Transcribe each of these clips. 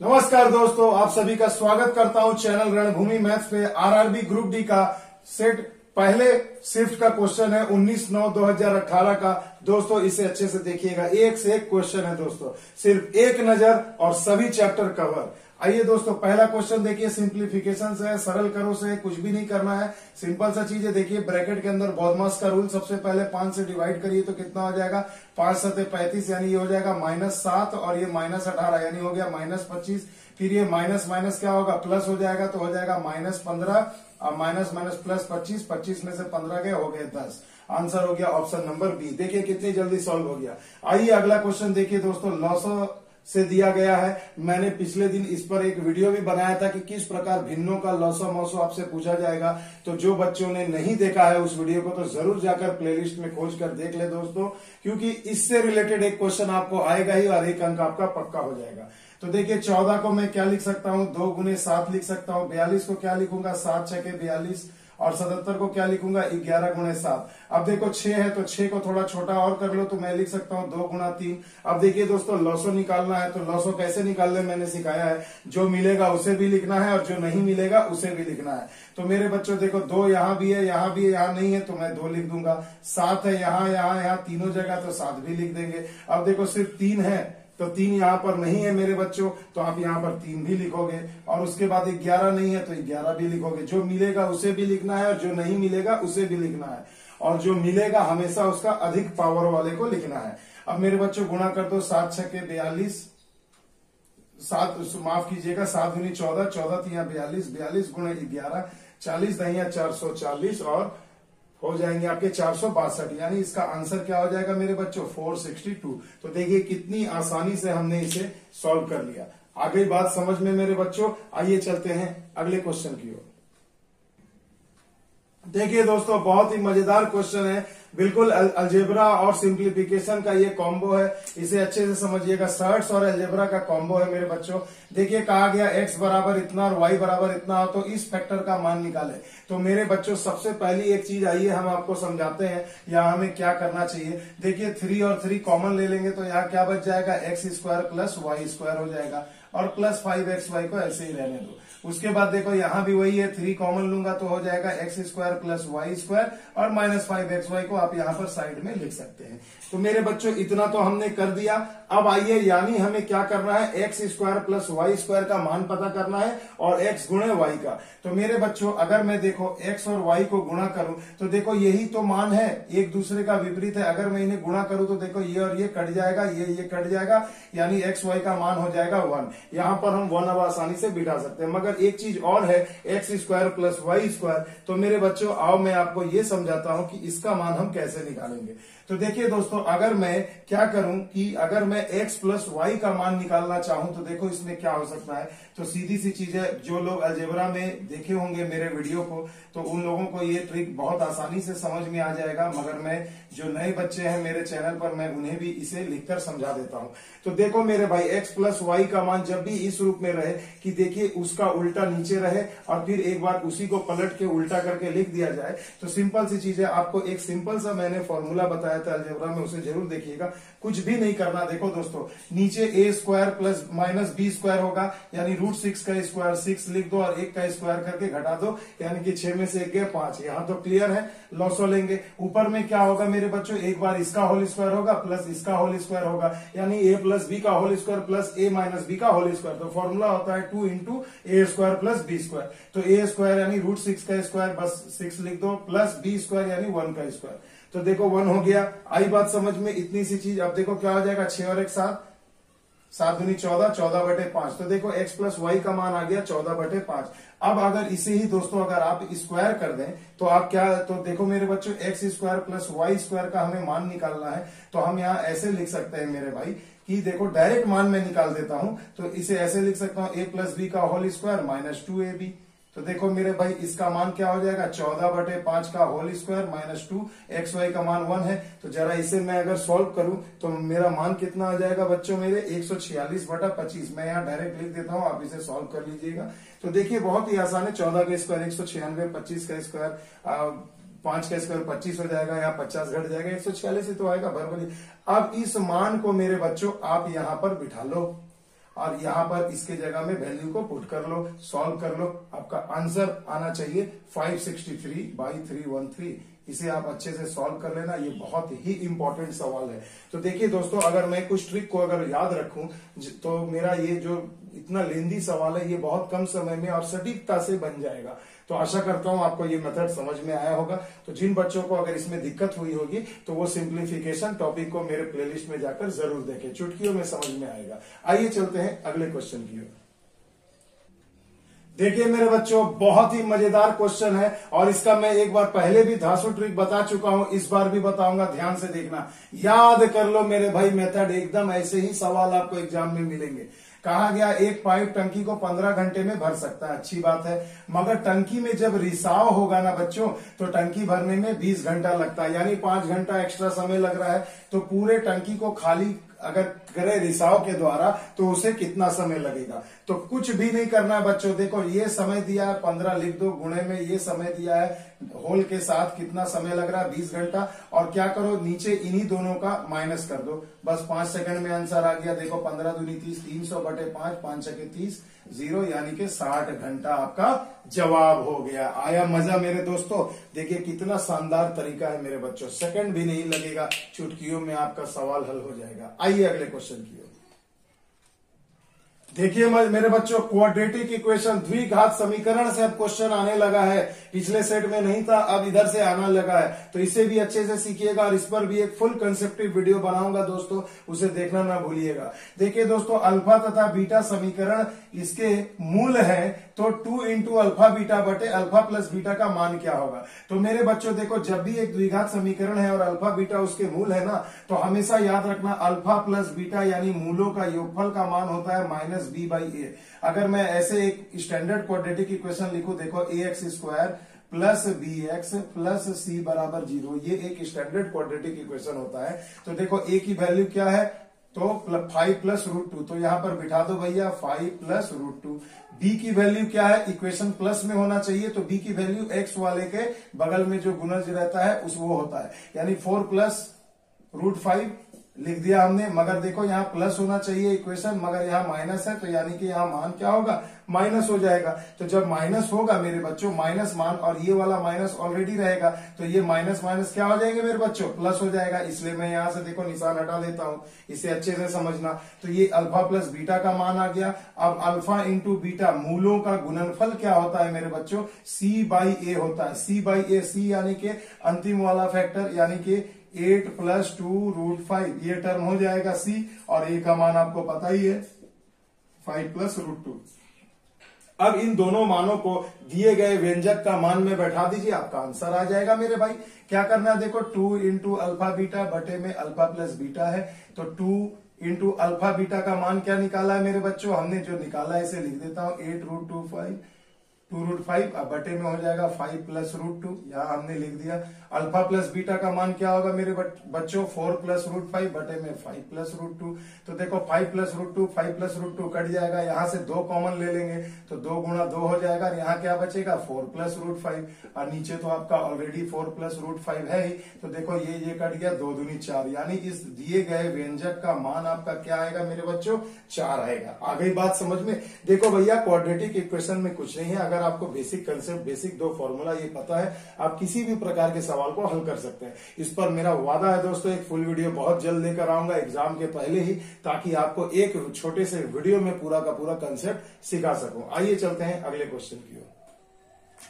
नमस्कार दोस्तों, आप सभी का स्वागत करता हूँ चैनल रणभूमि मैथ्स पे। आरआरबी ग्रुप डी का सेट पहले शिफ्ट का क्वेश्चन है 19 नौ 2018 का। दोस्तों, इसे अच्छे से देखिएगा। एक से एक क्वेश्चन है दोस्तों। सिर्फ़ एक नज़र और सभी चैप्टर कवर आइए दोस्तों, पहला क्वेश्चन देखिए सिंप्लीफिकेशन से सरल करो से कुछ भी नहीं करना है। सिंपल सा चीज़ है, देखिए ब्रैकेट के अंदर बॉडमास का रूल सबसे पहले पाँच से डिवाइड करिए तो कितना हो जाएगा? पाँच सत्य पैंतीस, यानी ये हो जाएगा माइनस सात और ये माइनस अठारह, यानी हो गया माइनस पच्चीस। फिर ये माइनस माइनस क्या होगा? प्लस हो जाएगा तो हो जाएगा माइनस पंद्रह, और माइनस माइनस प्लस पच्चीस पच्चीस में से पंद्रह गए, हो गए दस। आंसर हो गया ऑप्शन नंबर बी देखिए, कितनी जल्दी सॉल्व हो गया। आइए अगला क्वेश्चन देखिए दोस्तों, नौ से दिया गया है। मैंने पिछले दिन इस पर एक वीडियो भी बनाया था कि किस प्रकार भिन्नों का लौसो मौसो आपसे पूछा जाएगा। तो जो बच्चों ने नहीं देखा है उस वीडियो को तो ज़रूर जाकर प्लेलिस्ट में खोज कर देख ले दोस्तों, क्योंकि इससे रिलेटेड एक क्वेश्चन आपको आएगा ही और एक अंक आपका पक्का हो जाएगा। तो देखिए, चौदह को मैं क्या लिख सकता हूँ? दो गुने सात लिख सकता हूँ। बयालीस को क्या लिखूँगा? सात छह के बयालीस। और सतहत्तर को क्या लिखूँगा? ग्यारह गुणे सात। अब देखो, छह है तो छह को थोड़ा छोटा और कर लो तो मैं लिख सकता हूँ दो गुणा तीन। अब देखिए दोस्तों, लॉसो निकालना है तो लॉसो कैसे निकालने मैंने सिखाया है। जो मिलेगा उसे भी लिखना है और जो नहीं मिलेगा उसे भी लिखना है। तो मेरे बच्चों, देखो, दो यहाँ भी है, यहाँ भी है, यहाँ नहीं है तो मैं दो लिख दूँगा। सात है, यहाँ यहाँ यहाँ, तीनों जगह तो सात भी लिख देंगे। अब देखो, सिर्फ़ तीन है तो तीन यहाँ पर नहीं है मेरे बच्चों तो आप यहाँ पर तीन भी लिखोगे। और उसके बाद ग्यारह नहीं है तो ग्यारह भी लिखोगे। जो मिलेगा उसे भी लिखना है और जो नहीं मिलेगा उसे भी लिखना है। और जो मिलेगा हमेशा उसका अधिक पावर वाले को लिखना है। अब मेरे बच्चों, गुणा कर दो, सात छके बयालीस। सात, माफ़ कीजिएगा, सात गुनी चौदह चौदह तीन बयालीस बयालीस गुणे ग्यारह, चालीस दहिया चार सौ चालीस और हो जाएँगे आपके चार सौ बासठ, यानी इसका आंसर क्या हो जाएगा मेरे बच्चों? 462 तो देखिए कितनी आसानी से हमने इसे सॉल्व कर लिया। आगे बात समझ में मेरे बच्चों? आइए चलते हैं अगले क्वेश्चन की ओर। देखिए दोस्तों, बहुत ही मज़ेदार क्वेश्चन है। बिल्कुल अल्जेब्रा और सिंप्लीफिकेशन का ये कॉम्बो है। इसे अच्छे से समझिएगा। सर्ट्स और अल्जेब्रा का कॉम्बो है मेरे बच्चों। देखिए, कहा गया एक्स बराबर इतना और वाई बराबर इतना हो तो इस फैक्टर का मान निकाले। तो मेरे बच्चों, सबसे पहली एक चीज़ आइए हम आपको समझाते हैं यहाँ हमें क्या करना चाहिए। देखिए थ्री और थ्री कॉमन ले लेंगे तो यहाँ क्या बच जाएगा? X square plus y square हो जाएगा। और प्लस फाइव एक्स वाई को ऐसे ही रहने दो। उसके बाद देखो, यहाँ भी वही है थ्री कॉमन लूँगा तो हो जाएगा x square plus y square और माइनस फाइव एक्स वाई को आप यहाँ पर साइड में लिख सकते हैं। तो मेरे बच्चों, इतना तो हमने कर दिया। अब आइए, यानी हमें क्या करना है? X square plus y square का मान पता करना है और एक्स गुणे वाई का। तो मेरे बच्चों, अगर मैं देखो एक्स और वाई को गुणा करूँ तो देखो, यही तो मान है। एक दूसरे का विपरीत है। अगर मैं इन्हें गुणा करूँ तो देखो, ये और ये कट जाएगा, ये ये कट जाएगा, यानी एक्स वाई का मान हो जाएगा वन। यहाँ पर हम वन अब आसानी से बिठा सकते हैं। मगर एक चीज़ और है x square plus y square तो मेरे बच्चों, आओ मैं आपको ये समझाता हूँ कि इसका मान हम कैसे निकालेंगे। तो देखिए दोस्तों, अगर मैं क्या करूँ कि अगर मैं x प्लस वाई का मान निकालना चाहूँ तो देखो इसमें क्या हो सकता है? तो सीधी सी चीज़ है, जो लोग अलजेबरा में देखे होंगे मेरे वीडियो को तो उन लोगों को ये ट्रिक बहुत आसानी से समझ में आ जाएगा, मगर मैं जो नए बच्चे हैं मेरे चैनल पर, मैं उन्हें भी इसे लिखकर समझा देता हूँ। तो देखो मेरे भाई, x प्लस वाई का मान जब भी इस रूप में रहे, कि देखिए उसका उल्टा नीचे रहे, और फिर एक बार उसी को पलट के उल्टा करके लिख दिया जाए तो सिंपल सी चीज़ है। आपको एक सिंपल सा मैंने फॉर्मूला बताया था अलजेबरा में, उसे ज़रूर देखिएगा। कुछ भी नहीं करना, देखो दोस्तों, नीचे a square plus minus b square होगा, यानी रूट सिक्स का स्क्वायर सिक्स लिख दो और एक का स्क्वायर करके घटा दो, यानी कि छह में से एक गया पाँच। यहाँ तो क्लियर है लॉसो लेंगे। ऊपर में क्या होगा मेरे बच्चों? एक बार इसका होल स्क्वायर होगा प्लस इसका होल स्क्वायर होगा। यानी ए प्लस बी का whole square plus a minus b का होल स्क्वायर तो फॉर्मूला होता है two into a square plus b square तो ए स्क्वायर यानी रूट सिक्स का स्क्वायर बस सिक्स लिख दो प्लस बी स्क्वायर यानी वन का स्क्वायर तो देखो वन हो गया। आई बात समझ में इतनी सी चीज़। अब देखो क्या हो जाएगा? छह और एक सात सात दुनी चौदह चौदह बटे पाँच। तो देखो, x प्लस वाई का मान आ गया चौदह बटे पाँच। अब अगर इसे ही दोस्तों, अगर आप स्क्वायर कर दें तो आप क्या तो देखो मेरे बच्चों x square plus y square का हमें मान निकालना है। तो हम यहाँ ऐसे लिख सकते हैं मेरे भाई, कि देखो डायरेक्ट मान मैं निकाल देता हूँ। तो इसे ऐसे लिख सकता हूँ ए प्लस बी का whole square minus two a b तो देखो मेरे भाई, इसका मान क्या हो जाएगा? चौदह बटे पाँच का whole square minus two x y का मान वन है। तो जरा इसे मैं अगर सॉल्व करूँ तो मेरा मान कितना आ जाएगा बच्चों मेरे? एक सौ छियालीस बटा पच्चीस। मैं यहाँ डायरेक्ट लिख देता हूँ, आप इसे सॉल्व कर लीजिएगा। तो देखिए, बहुत ही आसान है। चौदह का स्क्वायर एक सौ छियानवे, पच्चीस का स्क्वायर पाँच का स्क्वायर पच्चीस हो जाएगा, यहाँ पचास घट जाएगा, एक सौ छियालीस तो आएगा भरभरी अब इस मान को मेरे बच्चों, आप यहाँ पर बिठा लो। और यहाँ पर इसके जगह में वैल्यू को पुट कर लो सॉल्व कर लो। आपका आंसर आना चाहिए 563 बाई 313 इसे आप अच्छे से सॉल्व कर लेना, ये बहुत ही इंपॉर्टेंट सवाल है। तो देखिए दोस्तों, अगर मैं कुछ ट्रिक को अगर याद रखू तो मेरा ये जो इतना लेंदी सवाल है, ये बहुत कम समय में और सटीकता से बन जाएगा। तो आशा करता हूँ आपको ये मेथड समझ में आया होगा। तो जिन बच्चों को अगर इसमें दिक्कत हुई होगी तो वो सिंप्लीफिकेशन टॉपिक को मेरे प्लेलिस्ट में जाकर ज़रूर देखें। चुटकियों में समझ में आएगा। आइए चलते हैं अगले क्वेश्चन की ओर। देखिए मेरे बच्चों, बहुत ही मज़ेदार क्वेश्चन है और इसका मैं एक बार पहले भी धासु ट्रिक बता चुका हूँ, इस बार भी बताऊँगा, ध्यान से देखना। याद कर लो मेरे भाई, मेथड एकदम ऐसे ही सवाल आपको एग्ज़ाम में मिलेंगे। कहा गया, एक पाइप टंकी को पंद्रह घंटे में भर सकता है। अच्छी बात है। मगर टंकी में जब रिसाव होगा ना बच्चों तो टंकी भरने में बीस घंटा लगता है। यानी पाँच घंटा एक्स्ट्रा समय लग रहा है। तो पूरे टंकी को खाली अगर करे रिसाव के द्वारा तो उसे कितना समय लगेगा? तो कुछ भी नहीं करना है बच्चों। देखो, ये समय दिया है, पंद्रह लिख दो, गुणे में ये समय दिया है होल के साथ कितना समय लग रहा है? बीस घंटा। और क्या करो, नीचे इन्हीं दोनों का माइनस कर दो। बस पाँच सेकंड में आंसर आ गया। देखो, पंद्रह दूनी तीस, तीन सौ बटे पाँच पाँच सेकेंड तीस, ज़ीरो यानी कि साठ घंटा आपका जवाब हो गया। आया मज़ा मेरे दोस्तों। देखिए, कितना शानदार तरीका है मेरे बच्चों। सेकंड भी नहीं लगेगा। चुटकियों में आपका सवाल हल हो जाएगा। आइए अगले क्वेश्चन की ओर। देखिए मेरे बच्चों क्वाड्रेटिक इक्वेशन द्विघात समीकरण से अब क्वेश्चन आने लगा है। पिछले सेट में नहीं था, अब इधर से आना लगा है। तो इसे भी अच्छे से सीखिएगा और इस पर भी एक फुल कंसेप्टिव वीडियो बनाऊँगा दोस्तों, उसे देखना ना भूलिएगा। देखिए दोस्तों अल्फ़ा तथा बीटा समीकरण इसके मूल है तो टू इंटू अल्फ़ा बीटा बटे अल्फ़ा प्लस बीटा का मान क्या होगा? तो मेरे बच्चों, देखो, जब भी एक द्विघात समीकरण है और अल्फ़ा बीटा उसके मूल है ना तो हमेशा याद रखना अल्फ़ा प्लस बीटा यानी मूलों का योगफल का मान होता है माइनस बी बाई ए अगर मैं ऐसे एक स्टैंडर्ड क्वाड्रेटिक इक्वेशन लिखू, देखो a x square plus b x plus c बराबर ज़ीरो ये एक स्टैंडर्ड क्वाड्रेटिक इक्वेशन होता है। तो देखो ए की वैल्यू क्या है? तो फाइव प्लस रूट टू तो यहाँ पर बिठा दो भैया five plus root two b की वैल्यू क्या है? इक्वेशन प्लस में होना चाहिए तो बी की वैल्यू एक्स वाले के बगल में जो गुणज रहता है, उस वो होता है। यानी फोर प्लस रूट फाइव लिख दिया हमने, मगर देखो यहाँ प्लस होना चाहिए इक्वेशन मगर यहाँ माइनस है तो यानी कि यहाँ मान क्या होगा? माइनस हो जाएगा। तो जब माइनस होगा मेरे बच्चों माइनस मान, और ये वाला माइनस ऑलरेडी रहेगा तो ये माइनस माइनस क्या हो जाएँगे मेरे बच्चों? प्लस हो जाएगा। इसलिए मैं यहाँ से देखो निशान हटा देता हूँ। इसे अच्छे से समझना। तो ये अल्फ़ा प्लस बीटा का मान आ गया। अब अल्फ़ा इंटू बीटा मूलों का गुणनफल क्या होता है मेरे बच्चों? सी बाई ए होता है। सी बाई ए सी यानी के अंतिम वाला फैक्टर यानी कि eight plus two root five, ये टर्म हो जाएगा सी, और ए का मान आपको पता ही है, फाइव प्लस रूट टू। अब इन दोनों मानों को दिए गए व्यंजक का मान में बैठा दीजिए, आपका आंसर आ जाएगा मेरे भाई। क्या करना है? देखो, टू इंटू अल्फ़ा बीटा बटे में अल्फ़ा प्लस बीटा है तो टू इंटू अल्फ़ा बीटा का मान क्या निकाला है मेरे बच्चों? हमने जो निकाला है, इसे लिख देता हूँ, eight root two five, two root five, अब बटे में हो जाएगा फाइव प्लस रूट टू, यहाँ हमने लिख दिया। अल्फ़ा प्लस बीटा का मान क्या होगा मेरे बच्चों? फोर प्लस रूट फाइव, बटे में फाइव प्लस रूट टू। तो देखो, five plus root two, five plus root two cut जाएगा। यहाँ से दो कॉमन ले लेंगे तो दो गुणा दो हो जाएगा। यहाँ क्या बचेगा? Four plus root five. और नीचे तो आपका already four plus root five है ही। तो देखो, ये ये कट गया दो दूनी चार। यानी इस दिए गए व्यंजक का मान आपका क्या आएगा मेरे बच्चों? चार आएगा। आ गई बात समझ में? देखो भैया क्वाड्रेटिक इक्वेशन में कुछ नहीं है। अगर आपको बेसिक कंसेप्ट बेसिक दो फॉर्मूला ये पता है, आप किसी भी प्रकार के सवाल को हल कर सकते हैं। इस पर मेरा वादा है दोस्तों, एक फुल वीडियो बहुत जल्द लेकर आऊँगा एग्ज़ाम के पहले ही, ताकि आपको एक छोटे से वीडियो में पूरा का पूरा कंसेप्ट सिखा सकूँ। आइए चलते हैं अगले क्वेश्चन की ओर।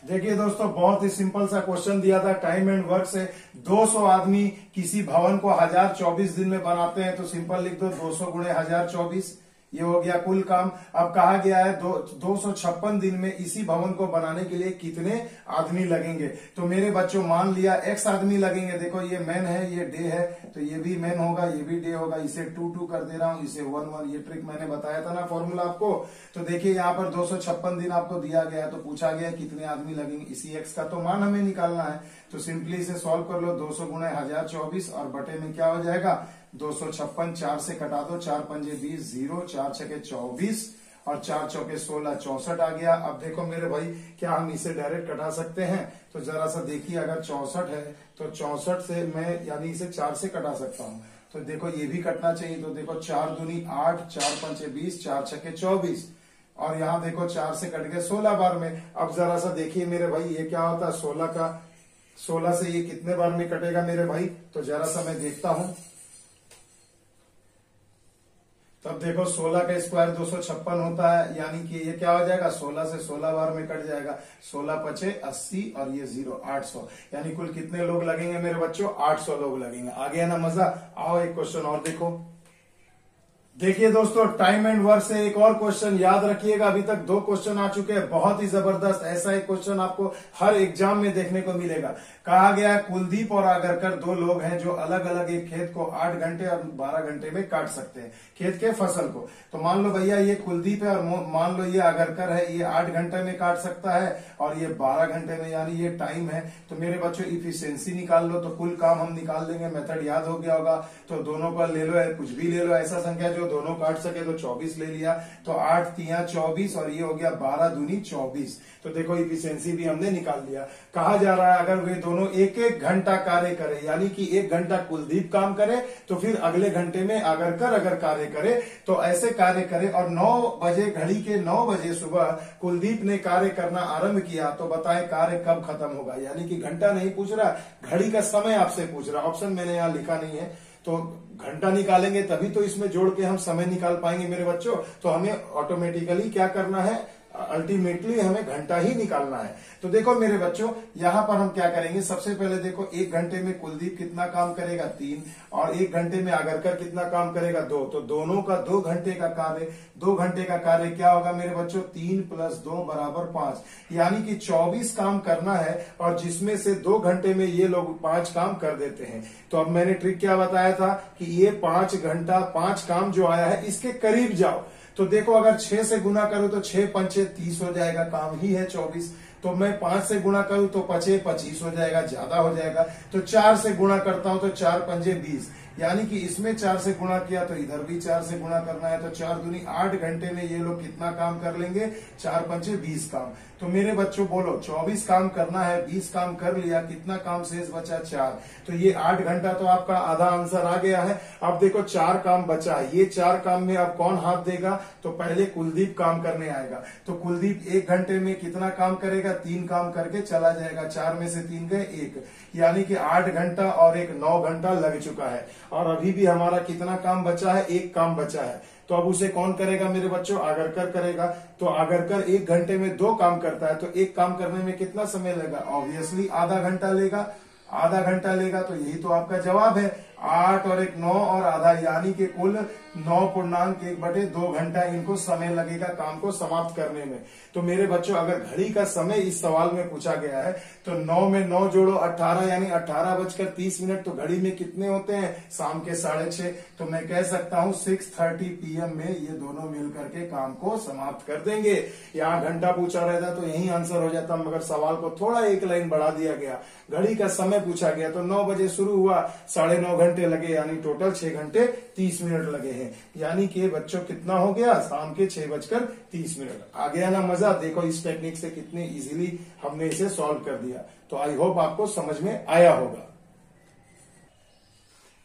देखिए दोस्तों, बहुत ही सिंपल सा क्वेश्चन दिया था टाइम एंड वर्क से 200 आदमी किसी भवन को हज़ार चौबीस दिन में बनाते हैं तो सिंपल लिख दो 200 सौ गुणे हज़ार चौबीस। ये हो गया कुल काम। अब कहा गया है दो, सौ छप्पन दिन में इसी भवन को बनाने के लिए कितने आदमी लगेंगे? तो मेरे बच्चों मान लिया एक्स आदमी लगेंगे। देखो ये मैन है ये डे है तो ये भी मैन होगा ये भी डे होगा। इसे टू टू कर दे रहा हूँ इसे वन वन ये ट्रिक मैंने बताया था ना फॉर्मूला आपको। तो देखिए यहाँ पर दो सौ छप्पन दिन आपको दिया गया तो पूछा गया कितने आदमी लगेंगे। इसी एक्स का तो मान हमें निकालना है। तो सिंपली इसे सॉल्व कर लो दो सौ गुणे हज़ार चौबीस और बटे में क्या हो जाएगा? दो सौ छप्पन, चार से कटा दो, चार पंजे बीस, ज़ीरो, चार छके चौबीस और चार चौके सोलह चौसठ आ गया। अब देखो मेरे भाई, क्या हम इसे डायरेक्ट कटा सकते हैं? तो जरा सा देखिए, अगर चौसठ है तो चौसठ से मैं यानी इसे चार से कटा सकता हूँ। तो देखो, ये भी कटना चाहिए। तो देखो, चार दूनी आठ, चार पंचे बीस, चार छके चौबीस। और यहाँ देखो, चार से कट गए सोलह बार में। अब जरा सा देखिए मेरे भाई, ये क्या होता है? सोलह का, सोलह से ये कितने बार में कटेगा मेरे भाई? तो जरा सा मैं देखता हूँ। तब देखो 16 का स्क्वायर दो सौ छप्पन होता है, यानी कि ये क्या हो जाएगा? 16 से 16 बार में कट जाएगा। 16 पचे 80 और ये ज़ीरो 800 यानी कुल कितने लोग लगेंगे मेरे बच्चों? 800 लोग लगेंगे। आगे है ना मज़ा? आओ एक क्वेश्चन और देखो। देखिए दोस्तों टाइम एंड वर्क से एक और क्वेश्चन याद रखिएगा। अभी तक दो क्वेश्चन आ चुके हैं। बहुत ही ज़बरदस्त ऐसा एक क्वेश्चन आपको हर एग्ज़ाम में देखने को मिलेगा। कहा गया है, कुलदीप और आगरकर दो लोग हैं जो अलग अलग एक खेत को आठ घंटे और बारह घंटे में काट सकते हैं, खेत के फ़सल को। तो मान लो भैया, ये कुलदीप है और मान लो ये आगरकर है, ये आठ घंटे में काट सकता है और ये बारह घंटे में, यानी ये टाइम है। तो मेरे बच्चों इफिशियंसी निकाल लो। तो कुल काम हम निकाल देंगे। मेथड याद हो गया होगा। तो दोनों का ले लो, कुछ भी ले लो। ऐसा संख्या जो दोनों काट सके तो चौबीस ले लिया। तो आठ तिया चौबीस और ये हो गया बारह दूनी चौबीस। तो देखो इफिशियंसी भी हमने निकाल दिया कहा जा रहा है अगर वे दोनों एक एक घंटा कार्य करे, यानी कि एक घंटा कुलदीप काम करे तो फिर अगले घंटे में अगर कर अगर कार्य करे तो ऐसे कार्य करे और नौ बजे घड़ी के नौ बजे सुबह कुलदीप ने कार्य करना आरंभ किया तो बताए कार्य कब खत्म होगा। यानी कि घंटा नहीं पूछ रहा, घड़ी का समय आपसे पूछ रहा। ऑप्शन मैंने यहाँ लिखा नहीं है। तो घंटा निकालेंगे तभी तो इसमें जोड़ के हम समय निकाल पाएँगे मेरे बच्चों। तो हमें ऑटोमेटिकली क्या करना है? अल्टीमेटली हमें घंटा ही निकालना है। तो देखो मेरे बच्चों, यहाँ पर हम क्या करेंगे? सबसे पहले देखो, एक घंटे में कुलदीप कितना काम करेगा? तीन। और एक घंटे में आगरकर कितना काम करेगा? दो। तो दोनों का दो घंटे का कार्य दो घंटे का कार्य क्या होगा मेरे बच्चों? तीन प्लस दो बराबर पाँच। यानी कि चौबीस काम करना है और जिसमें से दो घंटे में ये लोग पाँच काम कर देते हैं। तो अब मैंने ट्रिक क्या बताया था कि ये पाँच घंटा, पाँच काम जो आया है, इसके करीब जाओ। तो देखो, अगर छह से गुना करो तो छह पंचे तीस हो जाएगा, काम ही है चौबीस। तो मैं पाँच से गुणा करूँ तो पचे पच्चीस हो जाएगा, ज़्यादा हो जाएगा। तो चार से गुणा करता हूँ तो चार पंजे बीस। यानी कि इसमें चार से गुणा किया तो इधर भी चार से गुणा करना है तो चार दुनी आठ घंटे में ये लोग कितना काम कर लेंगे? चार पंचे बीस काम। तो मेरे बच्चों बोलो, चौबीस काम करना है, बीस काम कर लिया, कितना काम शेष बचा? चार। तो ये आठ घंटा तो आपका आधा आंसर आ गया है। अब देखो, चार काम बचा है। ये चार काम में अब कौन हाथ देगा? तो पहले कुलदीप काम करने आएगा। तो कुलदीप एक घंटे में कितना काम करेगा? तीन काम करके चला जाएगा। चार में से तीन गए, एक। यानी कि आठ घंटा और एक नौ घंटा लग चुका है। और अभी भी हमारा कितना काम बचा है? एक काम बचा है। तो अब उसे कौन करेगा मेरे बच्चों? आगरकर करेगा। तो आगरकर एक घंटे में दो काम करता है तो एक काम करने में कितना समय लेगा ऑब्वियसली आधा घंटा लेगा। आधा घंटा लेगा तो यही तो आपका जवाब है। आठ और एक नौ और आधा, यानी के कुल नौ पूर्णांक एक बटे दो घंटा इनको समय लगेगा काम को समाप्त करने में। तो मेरे बच्चों, अगर घड़ी का समय इस सवाल में पूछा गया है तो नौ में नौ जोड़ो अट्ठारह यानी अट्ठारह बजकर तीस मिनट तो घड़ी में कितने होते हैं? शाम के साढ़े छह। तो मैं कह सकता हूँ सिक्स थर्टी पीएम में ये दोनों मिल करके काम को समाप्त कर देंगे। यहाँ घंटा पूछा रहता तो यही आंसर हो जाता, मगर सवाल को थोड़ा एक लाइन बढ़ा दिया गया। घड़ी का समय पूछा गया तो नौ बजे शुरू हुआ, साढ़े नौ घंटे लगे, यानी टोटल छह घंटे तीस मिनट लगे हैं। यानी कि बच्चों, कितना हो गया? शाम के छह बजकर तीस मिनट। आ गया ना मज़ा? देखो इस टेक्निक से कितने इजीली हमने इसे सॉल्व कर दिया। तो आई होप आपको समझ में आया होगा।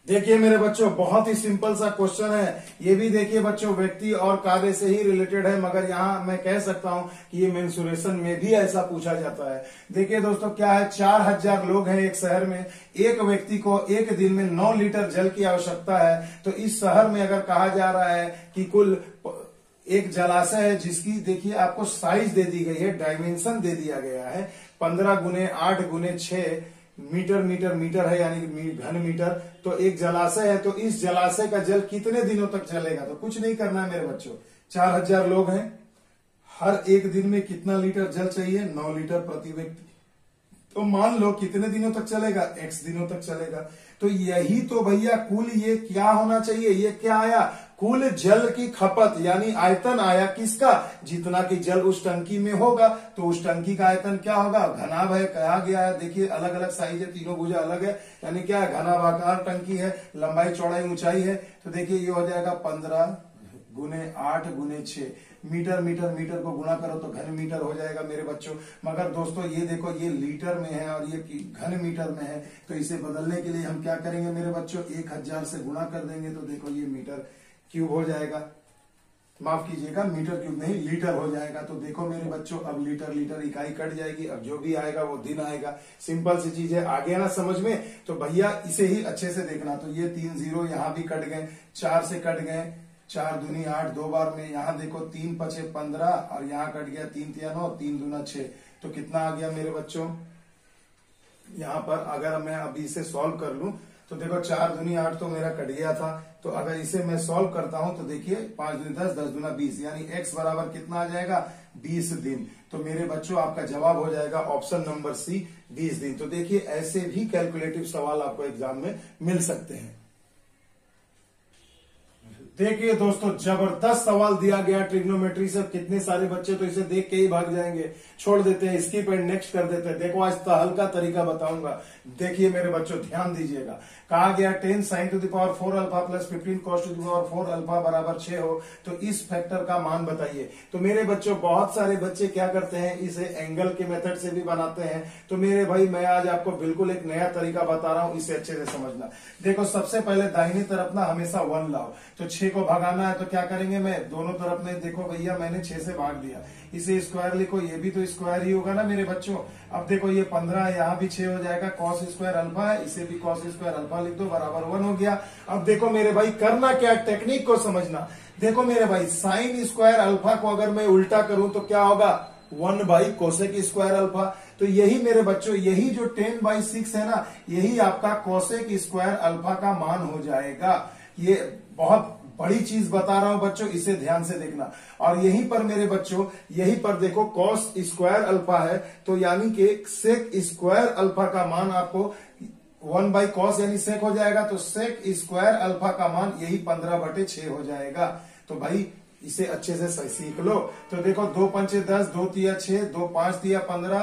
देखिए मेरे बच्चों, बहुत ही सिंपल सा क्वेश्चन है। ये भी देखिए बच्चों, व्यक्ति और कार्य से ही रिलेटेड है, मगर यहाँ मैं कह सकता हूँ कि ये मेंसुरेशन में भी ऐसा पूछा जाता है। देखिए दोस्तों, क्या है? चार हज़ार लोग हैं एक शहर में। एक व्यक्ति को एक दिन में नौ लीटर जल की आवश्यकता है। तो इस शहर में अगर कहा जा रहा है कि कुल एक जलाशय है, जिसकी देखिए आपको साइज़ दे दी गई है डायमेंशन दे दिया गया है। पंद्रह गुने आठ गुने छह मीटर मीटर मीटर है, यानी घन मीटर। तो एक जलाशय है तो इस जलाशय का जल कितने दिनों तक चलेगा? तो कुछ नहीं करना है मेरे बच्चों। चार हज़ार लोग हैं। हर एक दिन में कितना लीटर जल चाहिए? नौ लीटर प्रति व्यक्ति। तो मान लो कितने दिनों तक चलेगा? एक्स दिनों तक चलेगा। तो यही तो भैया कुल ये क्या होना चाहिए? ये क्या आया? कुल जल की खपत, यानी आयतन आया किसका? जितना की जल उस टंकी में होगा तो उस टंकी का आयतन क्या होगा? घनाभ है, कहा गया है। देखिए अलग अलग साइज़ है, तीनों भुजा अलग है। यानी क्या? है घनाभ आकार टंकी है, लंबाई, चौड़ाई, ऊंचाई है। तो देखिए, ये हो जाएगा पंद्रह गुने आठ गुने छ मीटर मीटर मीटर को गुणा करो तो घन मीटर हो जाएगा मेरे बच्चों। मगर दोस्तों, ये देखो, ये लीटर में है और ये घन मीटर में है। तो इसे बदलने के लिए हम क्या करेंगे मेरे बच्चों? एक हज़ार से गुणा कर देंगे तो देखो, ये मीटर क्यूब हो जाएगा। माफ़ कीजिएगा, मीटर क्यूब नहीं, लीटर हो जाएगा। तो देखो मेरे बच्चों, अब लीटर लीटर इकाई कट जाएगी, अब जो भी आएगा वो दिन आएगा। सिंपल सी चीज़ है, आगे ना समझ में? तो भैया, इसे ही अच्छे से देखना। तो ये तीन ज़ीरो यहाँ भी कट गए, चार से कट गए, चार दुनी आठ, दो बार में यहाँ देखो तीन पचे पंद्रह, और यहाँ कट गया तीन तिया नौ, तीन दुना छह तो कितना आ गया मेरे बच्चों? यहाँ पर अगर मैं अभी इसे सॉल्व कर लू तो देखो, चार दुनी आठ तो मेरा कट गया था। तो अगर इसे मैं सॉल्व करता हूँ तो देखिए, पाँच दुनी दस दस दुना बीस, यानी एक्स बराबर कितना आ जाएगा? बीस दिन। तो मेरे बच्चों, आपका जवाब हो जाएगा ऑप्शन नंबर सी बीस दिन। तो देखिए, ऐसे भी कैलकुलेटिव सवाल आपको एग्ज़ाम में मिल सकते हैं। देखिए दोस्तों, ज़बरदस्त सवाल दिया गया ट्रिग्नोमेट्री से। कितने सारे बच्चे तो इसे देख के ही भाग जाएँगे। छोड़ देते हैं स्किप एंड नेक्स्ट कर देते हैं। देखो, आज तो हल्का तरीका बताऊँगा। देखिए मेरे बच्चों, ध्यान दीजिएगा। कहा गया ten sine to the power four alpha plus fifteen cos to the power four alpha बराबर छह हो तो इस फैक्टर का मान बताइए। तो मेरे बच्चों, बहुत सारे बच्चे क्या करते हैं, इसे एंगल के मेथड से भी बनाते हैं। तो मेरे भाई, मैं आज आपको बिल्कुल एक नया तरीका बता रहा हूँ, इसे अच्छे से समझना। देखो, सबसे पहले दाहिनी तरफ़ ना हमेशा वन लाओ। तो छह को भगाना है तो क्या करेंगे मैं? दोनों तरफ़ में देखो भैया, मैंने छह से भाग दिया। इसे स्क्वायर लिखो, ये भी तो स्क्वायर ही होगा ना मेरे बच्चों। अब देखो ये पंद्रह, यहाँ भी छह हो जाएगा कॉस स्क्वायर अल्फ़ा है इसे भी कॉस स्क्वायर अल्फ़ा लिख दो, बराबर वन हो गया। अब देखो मेरे भाई, करना क्या टेक्निक को समझना। देखो मेरे भाई साइन स्क्वायर अल्फ़ा को अगर मैं उल्टा करूँ तो क्या होगा? One by cosec square alpha तो यही मेरे बच्चों, यही जो टेन बाई सिक्स है ना, यही आपका कोसेक स्क्वायर अल्फ़ा का मान हो जाएगा। ये बहुत बड़ी चीज़ बता रहा हूँ बच्चों, इसे ध्यान से देखना। और यहीं पर मेरे बच्चों, यहीं पर देखो कॉस स्क्वायर अल्फ़ा है तो यानी कि सेक स्क्वायर अल्फ़ा का मान आपको वन बाई कॉस यानी सेक हो जाएगा तो सेक स्क्वायर अल्फ़ा का मान यही पंद्रह बटे छह हो जाएगा। तो भाई, इसे अच्छे से सीख लो। तो देखो, दो पंचे दस, दो तिया छह, दो पाँच तिया पंद्रह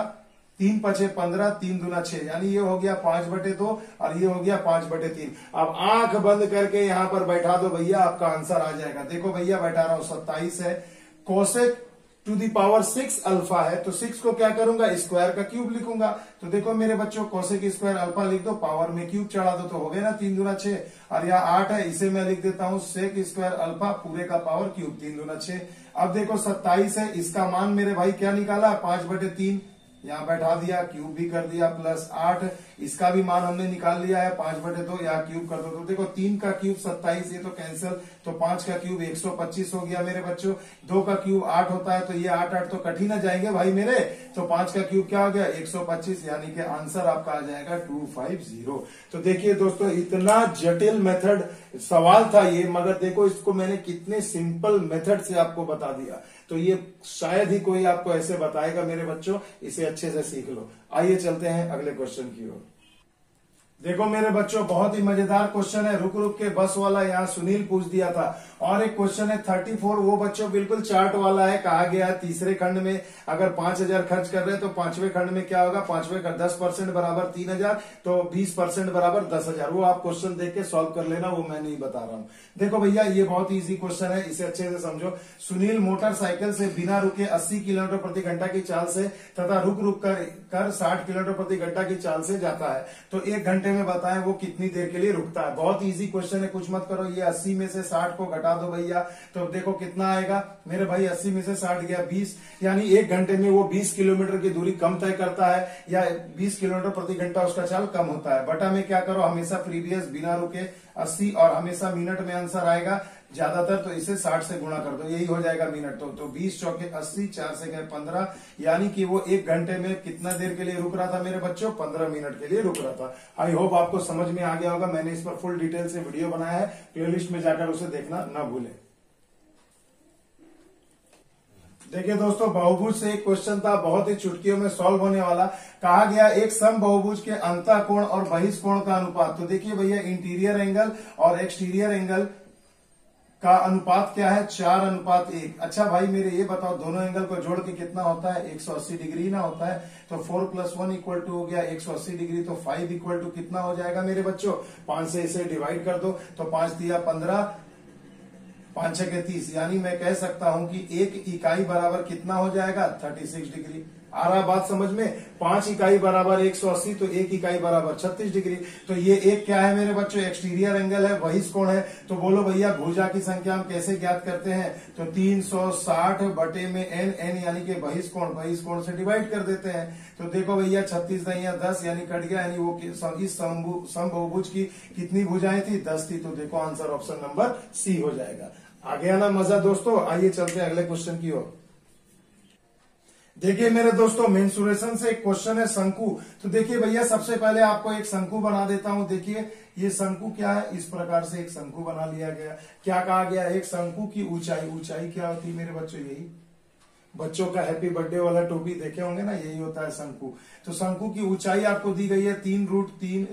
तीन पचे पंद्रह, तीन दुना छह यानी ये हो गया पाँच बटे दो और ये हो गया पाँच बटे तीन। अब आँख बंद करके यहाँ पर बैठा दो भैया, आपका आंसर आ जाएगा। देखो भैया, बैठा रहा हूँ, सत्ताईस है। Cosec to the power six alpha है तो सिक्स को क्या करूँगा? स्क्वायर का क्यूब लिखूँगा। तो देखो मेरे बच्चों, कोसेक स्क्वायर अल्फ़ा लिख दो, पावर में क्यूब चढ़ा दो तो हो गया ना तीन दुना छह और यहाँ आठ है, इसे मैं लिख देता हूँ सेक स्क्वायर अल्फ़ा पूरे का पावर क्यूब तीन दुना छह अब देखो सत्ताईस है, इसका मान मेरे भाई क्या निकाला? पाँच बटे तीन। यहाँ बैठा दिया क्यूब भी कर दिया प्लस आठ। इसका भी मान हमने निकाल लिया है, पाँच बटे दो, यहाँ क्यूब कर दो। तो देखो, तीन का क्यूब सत्ताईस, ये तो कैंसिल तो पाँच का क्यूब एक सौ पच्चीस हो गया मेरे बच्चों। दो का क्यूब आठ होता है तो ये आठ आठ तो कठिन जाएँगे भाई मेरे। तो पाँच का क्यूब क्या हो गया? एक सौ पच्चीस, यानी कि आंसर आपका आ जाएगा टू फाइव ज़ीरो तो देखिए दोस्तों, इतना जटिल मेथड सवाल था ये, मगर देखो इसको मैंने कितने सिंपल मेथड से आपको बता दिया। तो ये शायद ही कोई आपको ऐसे बताएगा, मेरे बच्चों, इसे अच्छे से सीख लो। आइए चलते हैं अगले क्वेश्चन की ओर। देखो मेरे बच्चों, बहुत ही मज़ेदार क्वेश्चन है। रुक रुक के बस वाला यहाँ सुनील पूछ दिया था। और एक क्वेश्चन है थर्टी फोर वो बच्चों बिल्कुल चार्ट वाला है, कहा गया है तीसरे खंड में। अगर पाँच हज़ार खर्च कर रहे हैं तो पांचवे खंड में क्या होगा? पांचवे खंड, दस परसेंट बराबर तीन हज़ार तो बीस परसेंट बराबर दस हज़ार। वो आप क्वेश्चन देख के सॉल्व कर लेना, वो मैं नहीं बता रहा हूँ। देखो भैया, ये बहुत ईजी क्वेश्चन है, इसे अच्छे से समझो। सुनील मोटरसाइकिल से बिना रुके अस्सी किलोमीटर प्रति घंटा की चाल से तथा रुक रुक कर कर साठ किलोमीटर प्रति घंटा की चाल से जाता है तो एक घंटे में बताएँ वो कितनी देर के लिए रुकता है। बहुत इजी क्वेश्चन है, कुछ मत करो, ये 80 में से 60 को घटा दो भैया तो देखो कितना आएगा। मेरे भाई 80 में से 60 गया 20 यानी एक घंटे में वो 20 किलोमीटर की दूरी कम तय करता है, या 20 किलोमीटर प्रति घंटा उसका चाल कम होता है। बटा में क्या करो, हमेशा प्रीवियस बिना रुके 80 और हमेशा मिनट में आंसर आएगा। ज़्यादातर तो इसे 60 से गुणा कर दो, यही हो जाएगा मिनट। तो तो 20 चौके 80 चार से गए 15 यानी कि वो एक घंटे में कितना देर के लिए रुक रहा था मेरे बच्चों? 15 मिनट के लिए रुक रहा था। आई होप आपको समझ में आ गया होगा, मैंने इस पर फुल डिटेल से वीडियो बनाया है। प्लेलिस्ट में जाकर उसे देखना न भूलें। देखिए दोस्तों, बहुभुज से एक क्वेश्चन था, बहुत ही चुटकियों में सॉल्व होने वाला। कहा गया, एक सम बहुभुज के अंत कोण और बहिष्कोण का अनुपात। तो देखिए भैया इंटीरियर एंगल और एक्सटीरियर एंगल का अनुपात क्या है? चार अनुपात एक। अच्छा भाई, मेरे ये बताओ, दोनों एंगल को जोड़ के कितना होता है? 180 डिग्री ना होता है? तो four plus one equal to हो गया 180 डिग्री तो फाइव इक्वल टू कितना हो जाएगा मेरे बच्चों? पाँच से इसे डिवाइड कर दो तो पाँच दिया पंद्रह, पाँच छह के तीस। यानी मैं कह सकता हूँ कि एक इकाई बराबर कितना हो जाएगा? Thirty six degree. आ रहा बात समझ में? पाँच इकाई बराबर 180 तो एक इकाई बराबर 36 डिग्री। तो ये एक क्या है मेरे बच्चों? एक्सटीरियर एंगल है, वही कोण है। तो बोलो भैया, भुजा की संख्या हम कैसे ज्ञात करते हैं? तो 360 बटे में एन एन यानी कि बहिष कोण बहिष कोण से डिवाइड कर देते हैं। तो देखो भैया, छत्तीस दहिया दस यानी कट गया, यानी वो इस समभुज की कितनी भुजाएँ थी? दस थी। तो देखो आंसर ऑप्शन नंबर सी हो जाएगा। आगे आना मज़ा दोस्तों, आइए चलते हैं अगले क्वेश्चन की ओर। देखिए मेरे दोस्तों मेंसुरेशन से एक क्वेश्चन है शंकु। तो देखिए भैया, सबसे पहले आपको एक शंकु बना देता हूँ। देखिए, ये शंकु क्या है? इस प्रकार से एक शंकु बना लिया गया। क्या कहा गया एक शंकु की ऊंचाई। ऊंचाई क्या होती है मेरे बच्चों? यही। बच्चों का हैप्पी बर्थडे वाला टोपी देखे होंगे ना, यही होता है शंकु। तो शंकु की ऊंचाई आपको दी गई है तीन रूट तीन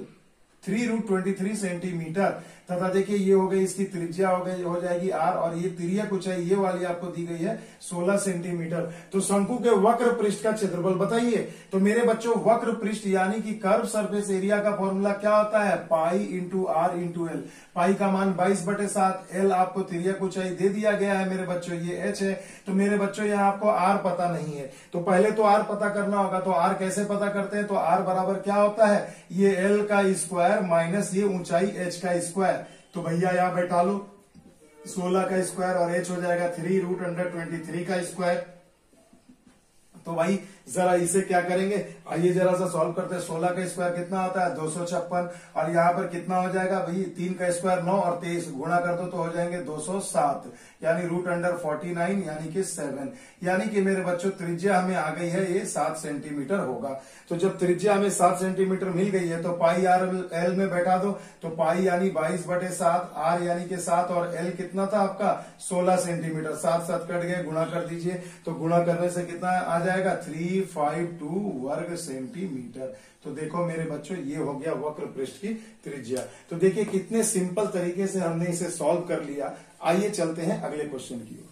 three root twenty three centimetre तथा देखिए, ये हो गई, इसकी त्रिज्या हो गई, हो जाएगी आर और ये तिरिया ऊंचाई ये वाली आपको दी गई है 16 सेंटीमीटर। तो शंकु के वक्र पृष्ठ का क्षेत्रफल बताइए। तो मेरे बच्चों, वक्र पृष्ठ यानी कि कर्व सरफेस एरिया का फॉर्मूला क्या होता है? Pi into r into l pi का मान 22 बटे सात एल आपको तिरिया ऊंचाई दे दिया गया है मेरे बच्चों, ये एच है। तो मेरे बच्चों, यहाँ आपको आर पता नहीं है। तो पहले तो आर पता करना होगा तो आर कैसे पता करते हैं? तो आर बराबर क्या होता है? ये एल का स्क्वायर माइनस ये ऊंचाई एच का स्क्वायर तो भैया यहाँ बैठा लो। सोलह का स्क्वायर और एच हो जाएगा three root under twenty three का स्क्वायर तो भाई जरा इसे क्या करेंगे? आइए जरा सा सॉल्व करते हैं। सोलह का स्क्वायर कितना आता है? दो सौ छप्पन। और यहाँ पर कितना हो जाएगा? भाई तीन का स्क्वायर नौ और तेईस। गुणा कर दो तो हो जाएँगे दो सौ सात। यानी रूट अंडर फोर्टी नाइन यानी कि सेवन यानी कि मेरे बच्चों, त्रिज्या हमें आ गई है, ये सात सेंटीमीटर होगा। तो जब त्रिज्या हमें सात सेंटीमीटर मिल गई है तो पाई आर एल में बैठा दो। तो पाई यानी बाईस बटे सात, आर यानी कि सात, और एल कितना था आपका? सोलह सेंटीमीटर सात सात कट गए, गुणा कर दीजिए। तो गुणा करने से कितना आ जाएगा? थ्री फाइव टू वर्ग सेंटीमीटर। तो देखो मेरे बच्चों, ये हो गया वक्र पृष्ठ की त्रिज्या। तो देखिए कितने सिंपल तरीके से हमने इसे सॉल्व कर लिया। आइए चलते हैं अगले क्वेश्चन की ओर।